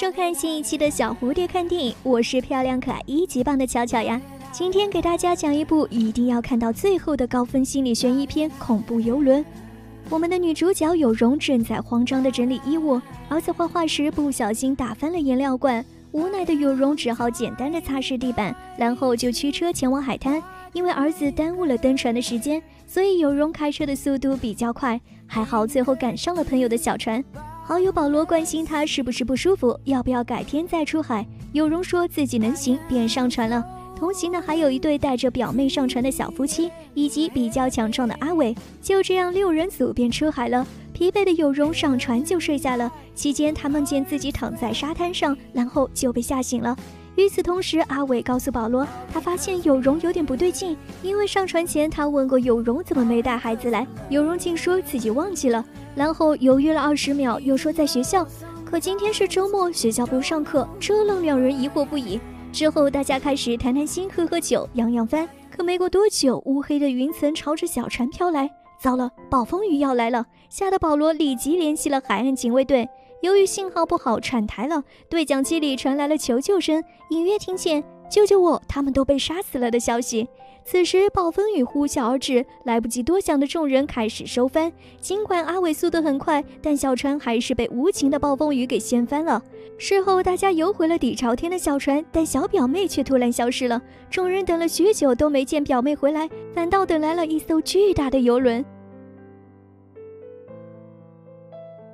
收看新一期的小蝴蝶看电影，我是漂亮可爱一级棒的巧巧呀。今天给大家讲一部一定要看到最后的高分心理悬疑片《恐怖游轮》。我们的女主角有容正在慌张地整理衣物，儿子画画时不小心打翻了颜料罐，无奈的有容只好简单的擦拭地板，然后就驱车前往海滩。因为儿子耽误了登船的时间，所以有容开车的速度比较快，还好最后赶上了朋友的小船。好友保罗关心他是不是不舒服，要不要改天再出海。有容说自己能行，便上船了。同行的还有一对带着表妹上船的小夫妻，以及比较强壮的阿伟。就这样，六人组便出海了。疲惫的有容上船就睡下了。期间，他梦见自己躺在沙滩上，然后就被吓醒了。与此同时，阿伟告诉保罗，他发现有容有点不对劲，因为上船前他问过有容怎么没带孩子来，有容竟说自己忘记了。然后犹豫了二十秒，又说在学校。可今天是周末，学校不上课，这让两人疑惑不已。之后大家开始谈谈心，喝喝酒，扬扬帆。可没过多久，乌黑的云层朝着小船飘来，糟了，暴风雨要来了！吓得保罗立即联系了海岸警卫队。由于信号不好，转台了，对讲机里传来了求救声，隐约听见“救救我，他们都被杀死了”的消息。此时暴风雨呼啸而至，来不及多想的众人开始收帆。尽管阿伟速度很快，但小船还是被无情的暴风雨给掀翻了。事后大家游回了底朝天的小船，但小表妹却突然消失了。众人等了许久都没见表妹回来，反倒等来了一艘巨大的游轮。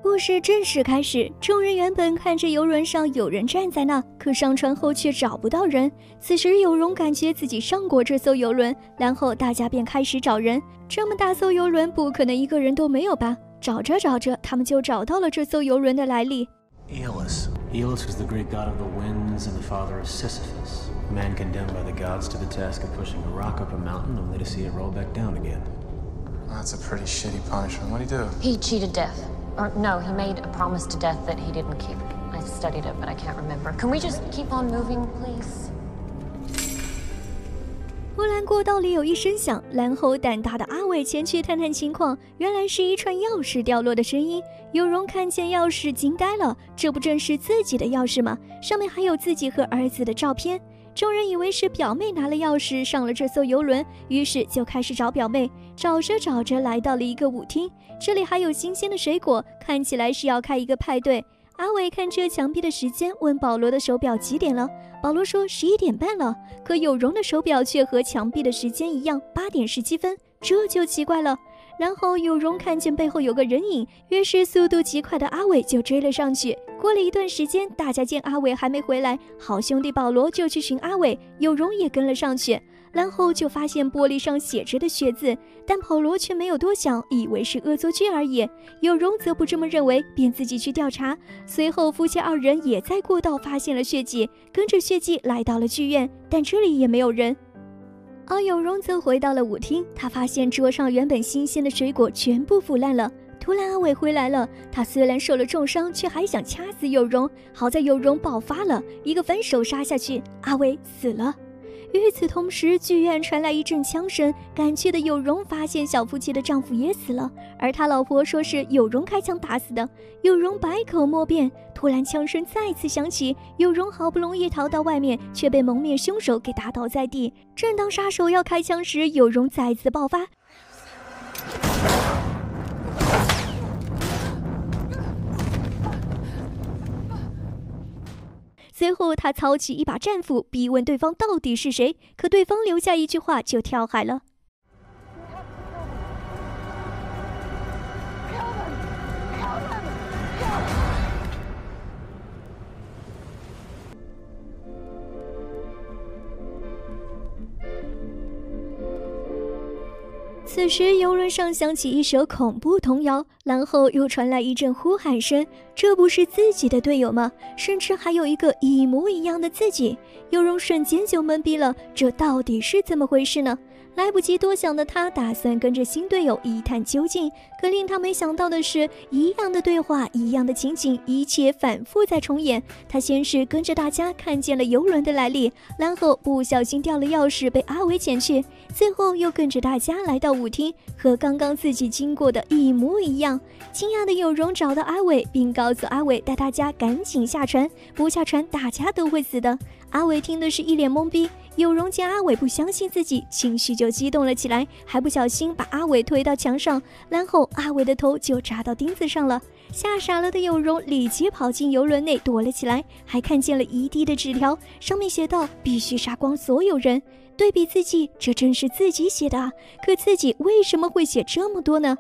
故事正式开始，众人原本看着游轮上有人站在那，可上船后却找不到人。此时有容感觉自己上过这艘游轮，然后大家便开始找人。这么大艘游轮，不可能一个人都没有吧？找着找着，他们就找到了这艘游轮的来历。Aeolus. Aeolus was the great god of the winds and the father of Sisyphus, man condemned by the gods to the task of pushing a rock up a mountain only to see it roll back down again. That's a pretty shitty punishment. What'd he do? He cheated death. Or no, he made a promise to death that he didn't keep. I studied it, but I can't remember. Can we just keep on moving, please? 忽然过道里有一声响，然后胆大的阿伟前去探探情况，原来是一串钥匙掉落的声音。有容看见钥匙惊呆了，这不正是自己的钥匙吗？上面还有自己和儿子的照片。众人以为是表妹拿了钥匙上了这艘游轮，于是就开始找表妹。找着找着，来到了一个舞厅，这里还有新鲜的水果，看起来是要开一个派对。阿伟看着墙壁的时间，问保罗的手表几点了。保罗说十一点半了，可有容的手表却和墙壁的时间一样，八点十七分，这就奇怪了。然后有容看见背后有个人影，于是速度极快的阿伟就追了上去。过了一段时间，大家见阿伟还没回来，好兄弟保罗就去寻阿伟，有容也跟了上去。然后就发现玻璃上写着的血字，但保罗却没有多想，以为是恶作剧而已。有容则不这么认为，便自己去调查。随后夫妻二人也在过道发现了血迹，跟着血迹来到了剧院，但这里也没有人。而有容则回到了舞厅，他发现桌上原本新鲜的水果全部腐烂了。突然阿伟回来了，他虽然受了重伤，却还想掐死有容。好在有容爆发了一个反手杀下去，阿伟死了。与此同时，剧院传来一阵枪声。赶去的有容发现小夫妻的丈夫也死了，而他老婆说是有容开枪打死的。有容百口莫辩。突然，枪声再次响起，有容好不容易逃到外面，却被蒙面凶手给打倒在地。正当杀手要开枪时，有容再次爆发。随后，他操起一把战斧，逼问对方到底是谁。可对方留下一句话就跳海了。此时，游轮上响起一首恐怖童谣，然后又传来一阵呼喊声。这不是自己的队友吗？甚至还有一个一模一样的自己。游荣瞬间就懵逼了，这到底是怎么回事呢？来不及多想的他，打算跟着新队友一探究竟。可令他没想到的是，一样的对话，一样的情景，一切反复在重演。他先是跟着大家看见了游轮的来历，然后不小心掉了钥匙，被阿伟捡去，最后又跟着大家来到舞厅，和刚刚自己经过的一模一样。惊讶的有容找到阿伟，并告诉阿伟带大家赶紧下船，不下船大家都会死的。阿伟听的是一脸懵逼。有容见阿伟不相信自己，情绪就激动了起来，还不小心把阿伟推到墙上，然后阿伟的头就扎到钉子上了。吓傻了的有容立即跑进游轮内躲了起来，还看见了一地的纸条，上面写道：“必须杀光所有人。”对比自己，这真是自己写的啊！可自己为什么会写这么多呢？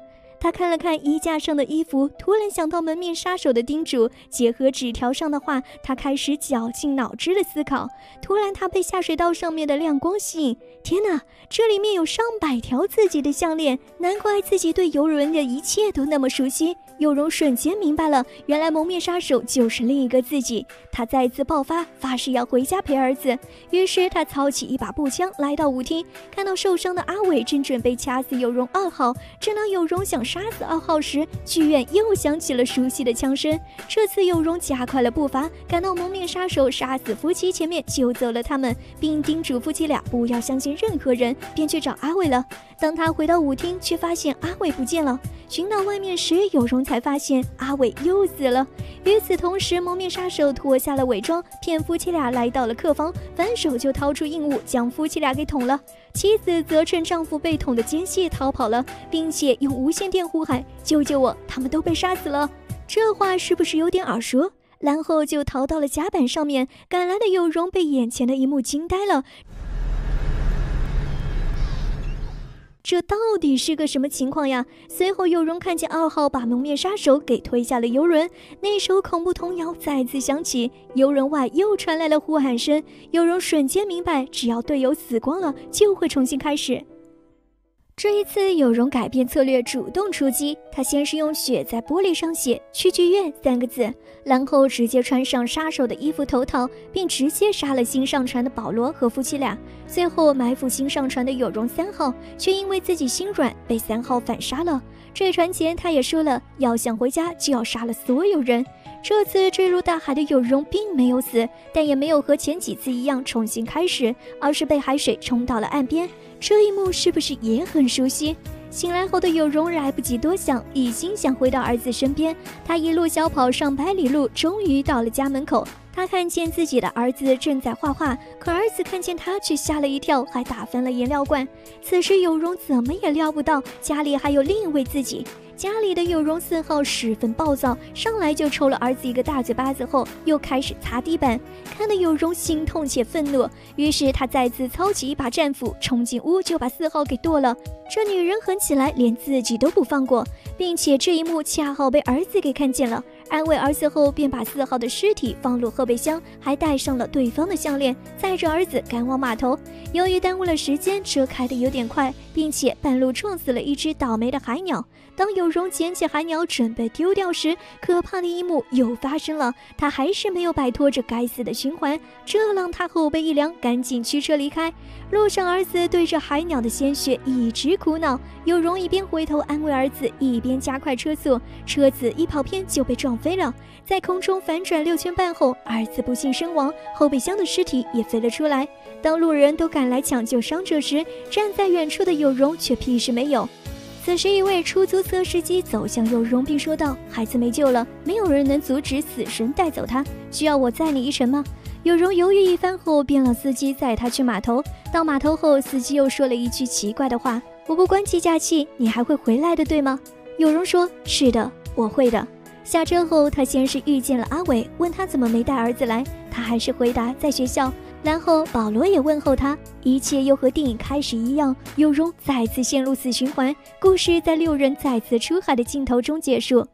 他看了看衣架上的衣服，突然想到门面杀手的叮嘱，结合纸条上的话，他开始绞尽脑汁的思考。突然，他被下水道上面的亮光吸引。天哪，这里面有上百条自己的项链，难怪自己对游轮的一切都那么熟悉。有容瞬间明白了，原来蒙面杀手就是另一个自己。他再次爆发，发誓要回家陪儿子。于是他操起一把步枪，来到舞厅，看到受伤的阿伟正准备掐死有容二号。正当有容想杀死二号时，剧院又响起了熟悉的枪声。这次有容加快了步伐，赶到蒙面杀手杀死夫妻前面，救走了他们，并叮嘱夫妻俩不要相信任何人，便去找阿伟了。当他回到舞厅，却发现阿伟不见了。寻到外面时，有容才发现阿伟又死了。与此同时，蒙面杀手脱下了伪装，骗夫妻俩来到了客房，反手就掏出硬物将夫妻俩给捅了。妻子则趁丈夫被捅的间隙逃跑了，并且用无线电呼喊：“救救我！他们都被杀死了！”这话是不是有点耳熟？然后就逃到了甲板上面。赶来的有容被眼前的一幕惊呆了。这到底是个什么情况呀？随后有容看见二号把蒙面杀手给推下了游轮，那首恐怖童谣再次响起，游轮外又传来了呼喊声。有容瞬间明白，只要队友死光了，就会重新开始。这一次，有容改变策略，主动出击。他先是用血在玻璃上写“去剧院”三个字，然后直接穿上杀手的衣服、头套，并直接杀了新上船的保罗和夫妻俩。最后埋伏新上船的有容三号，却因为自己心软，被三号反杀了。坠船前，他也说了，要想回家，就要杀了所有人。这次坠入大海的有容并没有死，但也没有和前几次一样重新开始，而是被海水冲到了岸边。这一幕是不是也很熟悉？醒来后的有容来不及多想，一心想回到儿子身边。他一路小跑上百里路，终于到了家门口。他看见自己的儿子正在画画，可儿子看见他却吓了一跳，还打翻了颜料罐。此时有容怎么也料不到，家里还有另一位自己。家里的有容四号十分暴躁，上来就抽了儿子一个大嘴巴子，后又开始擦地板，看得有容心痛且愤怒。于是他再次操起一把战斧，冲进屋就把四号给剁了。这女人狠起来，连自己都不放过，并且这一幕恰好被儿子给看见了。安慰儿子后，便把四号的尸体放入后备箱，还带上了对方的项链，载着儿子赶往码头。由于耽误了时间，车开得有点快，并且半路撞死了一只倒霉的海鸟。当有容捡起海鸟准备丢掉时，可怕的一幕又发生了，他还是没有摆脱这该死的循环，这让他后背一凉，赶紧驱车离开。路上，儿子对着海鸟的鲜血一直苦恼，有容一边回头安慰儿子，一边加快车速，车子一跑偏就被撞。飞了，在空中反转六圈半后，儿子不幸身亡，后备箱的尸体也飞了出来。当路人都赶来抢救伤者时，站在远处的有容却屁事没有。此时，一位出租车司机走向有容，并说道：“孩子没救了，没有人能阻止死神带走他。需要我载你一程吗？”有容犹豫一番后，便让司机载他去码头。到码头后，司机又说了一句奇怪的话：“我不关机假期，你还会回来的，对吗？”有容说：“是的，我会的。”下车后，他先是遇见了阿伟，问他怎么没带儿子来，他还是回答在学校。然后保罗也问候他，一切又和电影开始一样，有容再次陷入死循环。故事在六人再次出海的镜头中结束。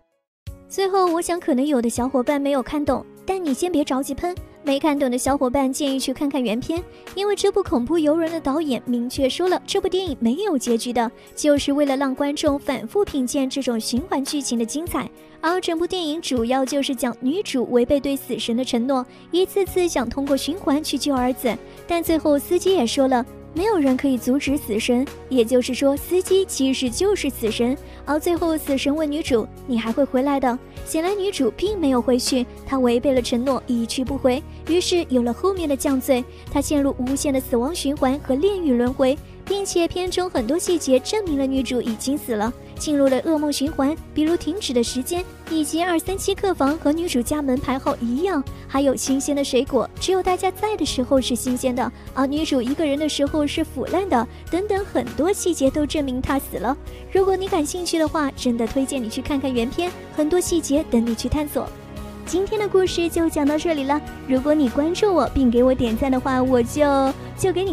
最后，我想可能有的小伙伴没有看懂，但你先别着急喷。没看懂的小伙伴建议去看看原片，因为这部恐怖游轮的导演明确说了，这部电影没有结局的，就是为了让观众反复品鉴这种循环剧情的精彩。而整部电影主要就是讲女主违背对死神的承诺，一次次想通过循环去救儿子，但最后司机也说了，没有人可以阻止死神，也就是说，司机其实就是死神。而最后，死神问女主：“你还会回来的？”显然，女主并没有回去，她违背了承诺，一去不回。于是有了后面的降罪，她陷入无限的死亡循环和炼狱轮回。并且片中很多细节证明了女主已经死了，进入了噩梦循环，比如停止的时间，以及二三七客房和女主家门牌号一样，还有新鲜的水果，只有大家在的时候是新鲜的，而女主一个人的时候是腐烂的，等等很多细节都证明她死了。如果你感兴趣的话，真的推荐你去看看原片，很多细节等你去探索。今天的故事就讲到这里了，如果你关注我并给我点赞的话，我就就给你。